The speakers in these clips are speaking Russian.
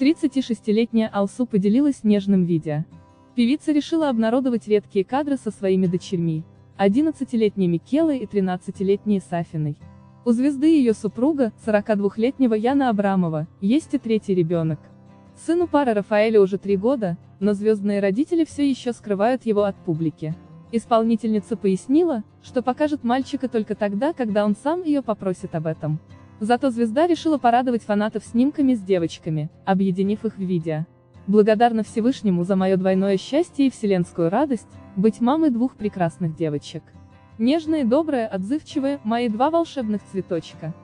26-летняя Алсу поделилась нежным видео. Певица решила обнародовать редкие кадры со своими дочерьми, 11-летней Микелой и 13-летней Сафиной. У звезды ее супруга, 42-летнего Яна Абрамова, есть и третий ребенок. Сыну пары Рафаэля уже три года, но звездные родители все еще скрывают его от публики. Исполнительница пояснила, что покажет мальчика только тогда, когда он сам ее попросит об этом. Зато звезда решила порадовать фанатов снимками с девочками, объединив их в видео. Благодарна Всевышнему за мое двойное счастье и вселенскую радость, быть мамой двух прекрасных девочек. Нежная добрая, отзывчивая, мои два волшебных цветочка.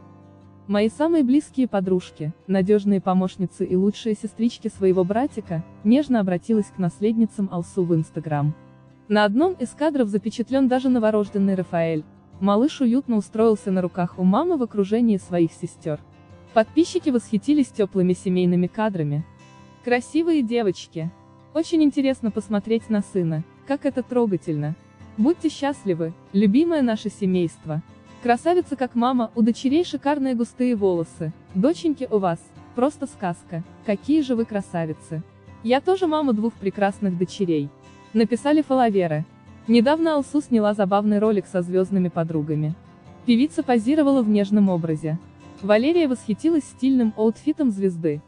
Мои самые близкие подружки, надежные помощницы и лучшие сестрички своего братика, нежно обратилась к наследницам Алсу в Инстаграм. На одном из кадров запечатлен даже новорожденный Рафаэль. Малыш уютно устроился на руках у мамы в окружении своих сестер. Подписчики восхитились теплыми семейными кадрами. Красивые девочки. Очень интересно посмотреть на сына, как это трогательно. Будьте счастливы, любимое наше семейство. Красавица как мама, у дочерей шикарные густые волосы. Доченьки у вас, просто сказка, какие же вы красавицы. Я тоже мама двух прекрасных дочерей. Написали фоловеры. Недавно Алсу сняла забавный ролик со звездными подругами. Певица позировала в нежном образе. Валерия восхитилась стильным аутфитом звезды.